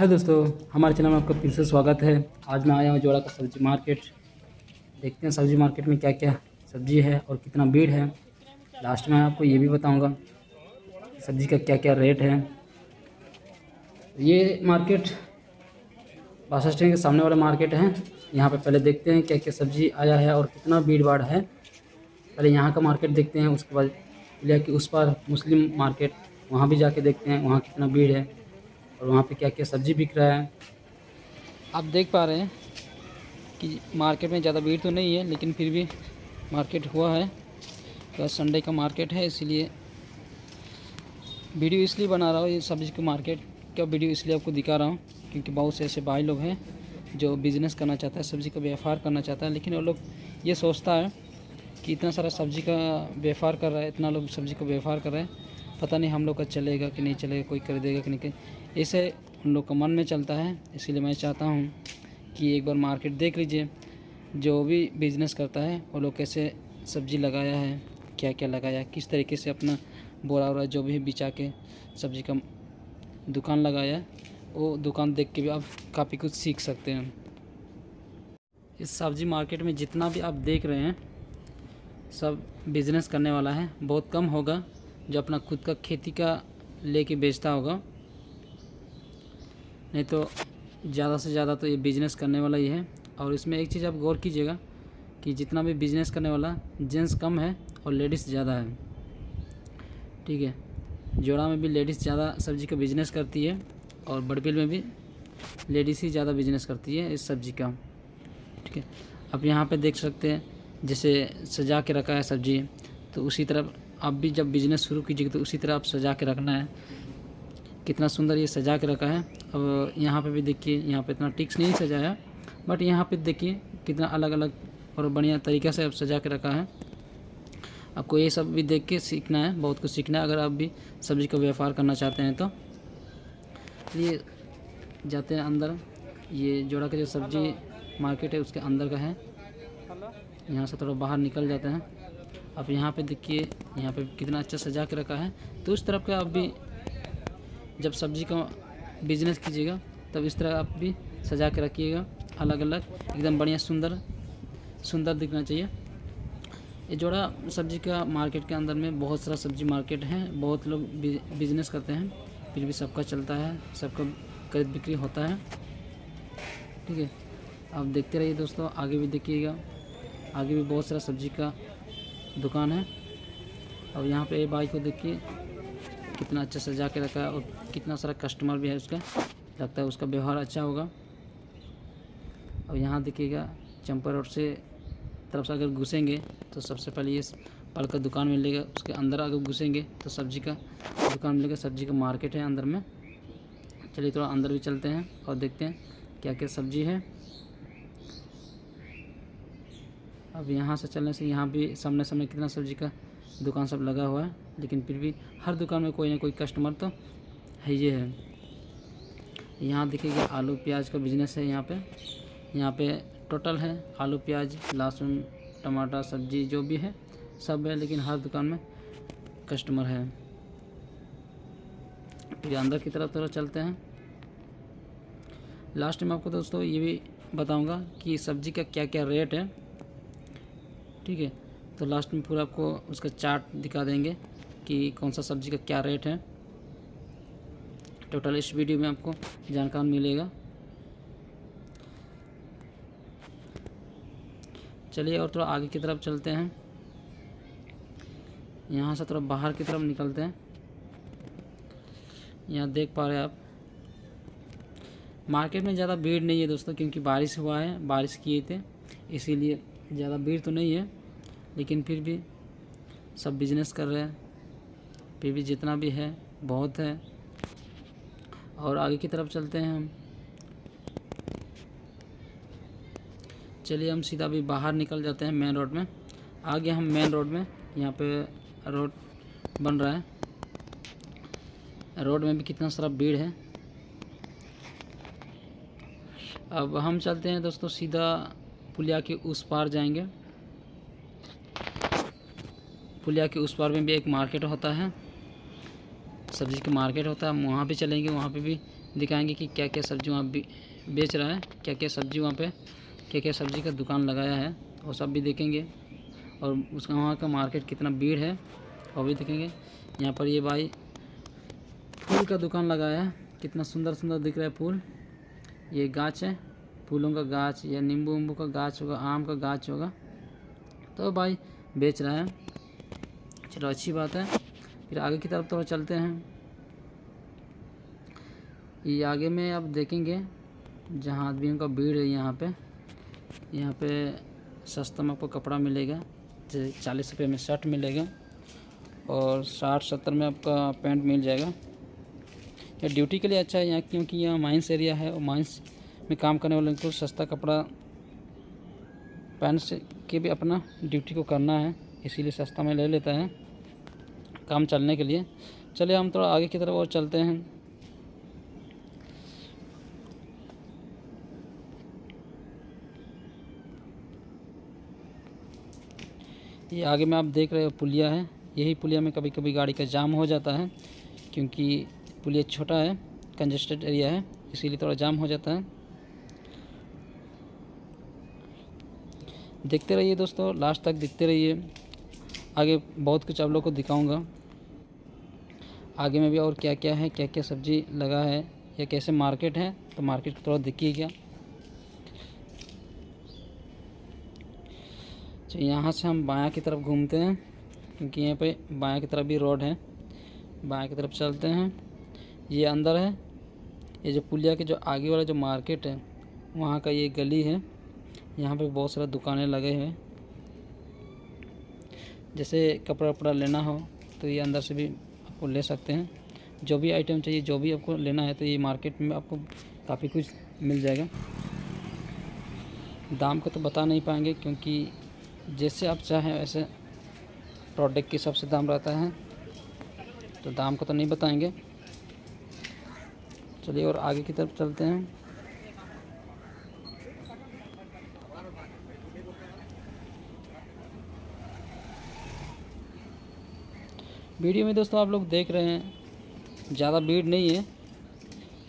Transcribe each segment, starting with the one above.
है दोस्तों, हमारे चैनल में आपका फिर से स्वागत है। आज मैं आया हूँ जोड़ा का सब्ज़ी मार्केट। देखते हैं सब्ज़ी मार्केट में क्या क्या सब्ज़ी है और कितना भीड़ है। लास्ट में आपको ये भी बताऊँगा सब्ज़ी का क्या क्या रेट है। ये मार्केट बस स्टैंड के सामने वाला मार्केट है। यहाँ पर पहले देखते हैं क्या क्या सब्ज़ी आया है और कितना भीड़ भाड़ है। पहले यहाँ का मार्केट देखते हैं, उसके बाद लिया कि उस पर मुस्लिम मार्केट, वहाँ भी जाके देखते हैं, वहाँ कितना भीड़ है। और वहाँ पे क्या क्या सब्ज़ी बिक रहा है? आप देख पा रहे हैं कि मार्केट में ज़्यादा भीड़ तो नहीं है, लेकिन फिर भी मार्केट हुआ है। तो संडे का मार्केट है, इसीलिए वीडियो इसलिए बना रहा हूँ, ये सब्ज़ी के मार्केट का वीडियो इसलिए आपको दिखा रहा हूँ, क्योंकि बहुत से ऐसे भाई लोग हैं जो बिज़नेस करना चाहता है, सब्ज़ी का व्यापार करना चाहता है, लेकिन वो लोग ये सोचता है कि इतना सारा सब्ज़ी का व्यापार कर रहा है, इतना लोग सब्ज़ी का व्यापार कर रहे हैं। पता नहीं हम लोग का चलेगा कि नहीं चलेगा, कोई खरीदेगा कि नहीं इसे उन लोग का मन में चलता है। इसीलिए मैं चाहता हूँ कि एक बार मार्केट देख लीजिए, जो भी बिज़नेस करता है, वो लोग कैसे सब्ज़ी लगाया है क्या क्या लगाया, किस तरीके से अपना बोरा वोरा जो भी बिचा के सब्ज़ी का दुकान लगाया, वो दुकान देख के भी आप काफ़ी कुछ सीख सकते हैं। इस सब्ज़ी मार्केट में जितना भी आप देख रहे हैं, सब बिज़नेस करने वाला है, बहुत कम होगा। जो अपना खुद का खेती का लेके बेचता होगा। नहीं तो ज़्यादा से ज़्यादा तो ये बिज़नेस करने वाला ही है। और इसमें एक चीज़ आप गौर कीजिएगा कि जितना भी बिज़नेस करने वाला जेंट्स कम है और लेडीज़ ज़्यादा है। ठीक है? जोड़ा में भी लेडीज़ ज़्यादा सब्ज़ी का बिज़नेस करती है और बड़बिल में भी लेडीज़ ही ज़्यादा बिज़नेस करती है इस सब्ज़ी का। ठीक है? आप यहाँ पे देख सकते हैं, जैसे सजा के रखा है सब्ज़ी तो उसी तरह आप भी जब बिज़नेस शुरू कीजिएगा तो उसी तरह आप सजा के रखना है। कितना सुंदर ये सजा के रखा है। अब यहाँ पे भी देखिए यहाँ पे इतना टिक्स नहीं सजाया बट यहाँ पे देखिए कितना अलग अलग और बढ़िया तरीक़े से अब सजा के रखा है। आपको ये सब भी देख के सीखना है बहुत कुछ सीखना है। अगर आप भी सब्ज़ी का व्यापार करना चाहते हैं तो ये जाते हैं अंदर। ये जोड़ा का जो सब्ज़ी मार्केट है उसके अंदर का है। यहाँ से थोड़ा बाहर निकल जाते हैं। अब यहाँ पे देखिए, यहाँ पे कितना अच्छा सजा के रखा है। तो उस तरफ़ का आप भी जब सब्ज़ी का बिज़नेस कीजिएगा, तब इस तरह आप भी सजा के रखिएगा। अलग अलग एकदम बढ़िया सुंदर सुंदर दिखना चाहिए। ये जोड़ा सब्ज़ी का मार्केट के अंदर में बहुत सारा सब्ज़ी मार्केट है। बहुत लोग बिज़नेस करते हैं। फिर भी सबका चलता है, सबका खरीद बिक्री होता है। ठीक है? आप देखते रहिए दोस्तों, आगे भी देखिएगा। आगे भी बहुत सारा सब्ज़ी का दुकान है। और यहाँ पे बाइक को देखिए कितना अच्छा सजा के रखा है और कितना सारा कस्टमर भी है उसका। लगता है उसका व्यवहार अच्छा होगा। और यहाँ देखिएगा चंपा रोड से तरफ़ से अगर घुसेंगे तो सबसे पहले ये फल का दुकान मिलेगा, उसके अंदर अगर घुसेंगे तो सब्ज़ी का दुकान मिलेगा, सब्ज़ी का मार्केट है अंदर में। चलिए थोड़ा अंदर भी चलते हैं और देखते हैं क्या क्या सब्ज़ी है। अब यहाँ से चलने से यहाँ भी सामने सामने कितना सब्ज़ी का दुकान सब लगा हुआ है, लेकिन फिर भी हर दुकान में कोई ना कोई कस्टमर तो है ये है। यहाँ देखिएगा आलू प्याज का बिज़नेस है यहाँ पे। यहाँ पे टोटल है आलू प्याज, लहसुन, टमाटर, सब्ज़ी जो भी है, सब है, लेकिन हर दुकान में कस्टमर है। फिर अंदर की तरफ़ तरफ़ चलते हैं। लास्ट में आपको दोस्तों ये भी बताऊँगा कि सब्ज़ी का क्या क्या रेट है। ठीक है? तो लास्ट में पूरा आपको उसका चार्ट दिखा देंगे कि कौन सा सब्ज़ी का क्या रेट है। टोटल इस वीडियो में आपको जानकारी मिलेगा। चलिए और थोड़ा आगे की तरफ़ चलते हैं। यहाँ से थोड़ा बाहर की तरफ़ निकलते हैं। यहाँ देख पा रहे हैं आप। मार्केट में ज़्यादा भीड़ नहीं है दोस्तों, क्योंकि बारिश हुआ है, बारिश किए थे, इसीलिए ज़्यादा भीड़ तो नहीं है, लेकिन फिर भी सब बिज़नेस कर रहे हैं। फिर भी जितना भी है, बहुत है। और आगे की तरफ़ चलते हैं हम। चलिए हम सीधा भी बाहर निकल जाते हैं मेन रोड में। आगे हम मेन रोड में, यहाँ पे रोड बन रहा है। रोड में भी कितना सारा भीड़ है। अब हम चलते हैं दोस्तों सीधा पुलिया के उस पार जाएँगे। पुलिया के उस पार में भी एक मार्केट होता है। सब्ज़ी का मार्केट होता है। हम वहाँ पे चलेंगे, वहाँ पे भी दिखाएँगे कि क्या क्या सब्ज़ी वहाँ बेच रहा है। क्या क्या सब्ज़ी वहाँ पे क्या क्या सब्ज़ी का दुकान लगाया है। वो सब भी देखेंगे। और उसका वहाँ का मार्केट कितना भीड़ है, वो भी देखेंगे। यहाँ पर ये भाई फूल का दुकान लगाया है। कितना सुंदर सुंदर दिख रहा है फूल। ये गाछ है। फूलों का गाछ या नींबू उम्बू का गाछ होगा, आम का गाछ होगा तो भाई बेच रहा है। चलो अच्छी बात है। फिर आगे की तरफ़ थोड़ा चलते हैं। ये आगे में आप देखेंगे, जहाँ आदमियों का भीड़ है यहाँ पे यहाँ पे सस्ता में आपको कपड़ा मिलेगा, जैसे चालीस रुपये में शर्ट मिलेगा, और साठ, सत्तर में आपका पैंट मिल जाएगा। या ड्यूटी के लिए अच्छा है यहाँ, क्योंकि यहाँ माइंस एरिया है और माइंस में काम करने वाले को सस्ता कपड़ा पहन के भी अपना ड्यूटी को करना है, इसीलिए सस्ता में ले लेता है काम चलने के लिए। चलिए हम थोड़ा आगे की तरफ़ और चलते हैं। ये आगे में आप देख रहे हो पुलिया है। यही पुलिया में कभी कभी गाड़ी का जाम हो जाता है, क्योंकि पुलिया छोटा है कंजेस्टेड एरिया है, इसीलिए थोड़ा जाम हो जाता है। देखते रहिए दोस्तों लास्ट तक देखते रहिए। आगे बहुत कुछ आप लोग को दिखाऊँगा। आगे में भी और क्या क्या है क्या क्या सब्ज़ी लगा है, या कैसे मार्केट है तो मार्केट थोड़ा देखिए क्या। तो यहाँ से हम बायां की तरफ़ घूमते हैं, क्योंकि यहाँ पे बायां की तरफ़ भी रोड है। बायां की तरफ़ चलते हैं। ये अंदर है। ये जो पुलिया के जो आगे वाला जो मार्केट है, वहाँ का ये गली है। यहाँ पे बहुत सारा दुकानें लगे हुए जैसे कपड़ा वपड़ा लेना हो तो ये अंदर से भी आपको ले सकते हैं। जो भी आइटम चाहिए, जो भी आपको लेना है तो ये मार्केट में आपको काफ़ी कुछ मिल जाएगा। दाम को तो बता नहीं पाएँगे क्योंकि जैसे आप चाहें वैसे प्रोडक्ट के हिसाब से दाम रहता है। तो दाम को तो नहीं बताएँगे। चलिए और आगे की तरफ़ चलते हैं। वीडियो में दोस्तों आप लोग देख रहे हैं, ज़्यादा भीड़ नहीं है।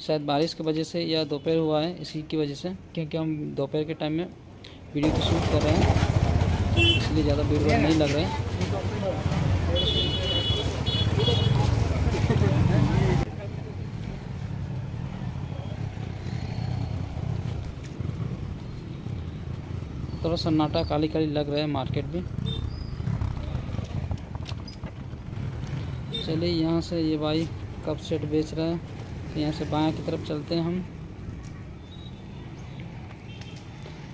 शायद बारिश की वजह से या दोपहर हुआ है, इसी की वजह से, क्योंकि हम दोपहर के टाइम में वीडियो को शूट कर रहे हैं। इसलिए ज़्यादा भीड़ नहीं लग रहा थोड़ा सन्नाटा काली काली लग रहा है मार्केट भी। चलिए यहाँ से ये भाई कप सेट बेच रहा है। तो यहाँ से बाएँ की तरफ़ चलते हैं हम।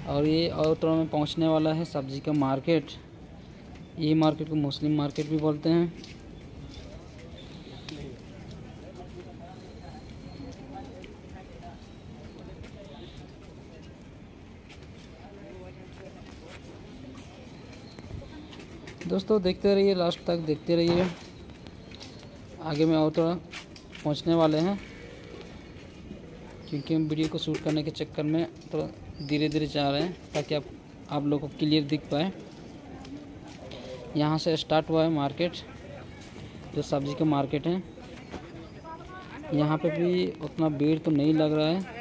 और ये और तरह में पहुँचने वाला है सब्ज़ी का मार्केट। ये मार्केट को मुस्लिम मार्केट भी बोलते हैं। दोस्तों, देखते रहिए, लास्ट तक देखते रहिए। आगे में और थोड़ा पहुँचने वाले हैं, क्योंकि हम वीडियो को शूट करने के चक्कर में थोड़ा धीरे धीरे जा रहे हैं, ताकि आप आप लोगों को क्लियर दिख पाए। यहाँ से स्टार्ट हुआ है मार्केट जो सब्ज़ी का मार्केट है। यहाँ पे भी उतना भीड़ तो नहीं लग रहा है।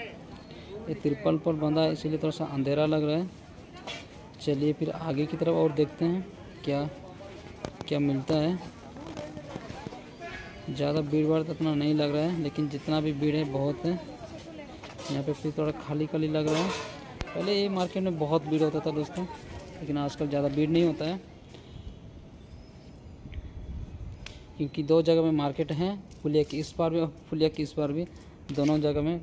ये तिरपल पर बंधा है, इसीलिए थोड़ा सा अंधेरा लग रहा है। चलिए फिर आगे की तरफ़ और देखते हैं क्या क्या मिलता है। ज़्यादा भीड़ भाड़ तो उतना नहीं लग रहा है, लेकिन जितना भी भीड़ है, बहुत है। यहाँ पे फिर थोड़ा खाली खाली लग रहा है। पहले ये मार्केट में बहुत भीड़ होता था दोस्तों, लेकिन आजकल ज़्यादा भीड़ नहीं होता है। क्योंकि दो जगह में मार्केट है फुलिया की इस बार भी और फुलिया की इस बार भी। दोनों जगह में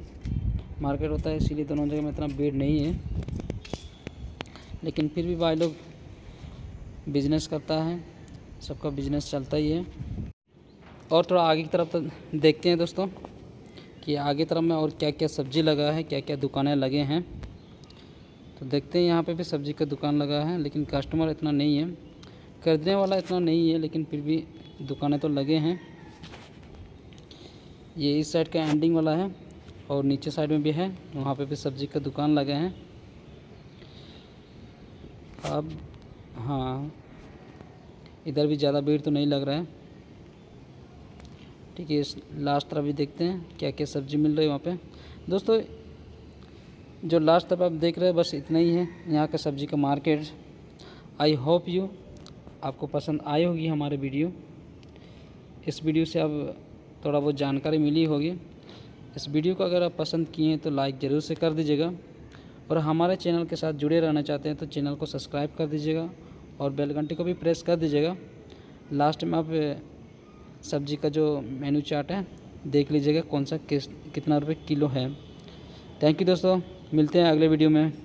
मार्केट होता है, इसीलिए दोनों जगह में इतना भीड़ नहीं है। लेकिन फिर भी भाई लोग बिज़नेस करता है, सबका बिज़नेस चलता ही है। और थोड़ा आगे की तरफ़ तो देखते हैं दोस्तों कि आगे तरफ़ में और क्या क्या सब्ज़ी लगा है क्या क्या दुकानें लगे हैं। तो देखते हैं यहाँ पे भी सब्ज़ी का दुकान लगा है, लेकिन कस्टमर इतना नहीं है। खरीदने वाला इतना नहीं है, लेकिन फिर भी दुकानें तो लगे हैं। ये इस साइड का एंडिंग वाला है और नीचे साइड में भी है, वहाँ पे भी सब्ज़ी का दुकान लगे हैं। अब हाँ इधर भी ज़्यादा भीड़ तो नहीं लग रहा है। ठीक है लास्ट तरफ़ भी देखते हैं क्या क्या सब्ज़ी मिल रही है वहाँ पे। दोस्तों, जो लास्ट तरफ़ आप देख रहे हैं, बस इतना ही है। यहाँ का सब्ज़ी का मार्केट आई होप यू आपको पसंद आई होगी हमारे वीडियो इस वीडियो से अब थोड़ा बहुत जानकारी मिली होगी। इस वीडियो को अगर आप पसंद किए हैं तो लाइक ज़रूर से कर दीजिएगा। और हमारे चैनल के साथ जुड़े रहना चाहते हैं तो चैनल को सब्सक्राइब कर दीजिएगा और बेल घंटे को भी प्रेस कर दीजिएगा। लास्ट में आप सब्ज़ी का जो मेन्यू चार्ट है, देख लीजिएगा कौन सा किस, कितना रुपये किलो है। थैंक यू दोस्तों, मिलते हैं अगले वीडियो में।